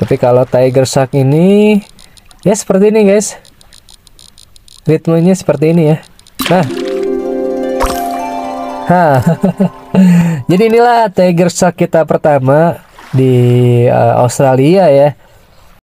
Tapi kalau Tiger Shark ini ya seperti ini guys. Ritmenya seperti ini ya. Nah. ha Jadi inilah Tiger Shark kita pertama di uh, Australia ya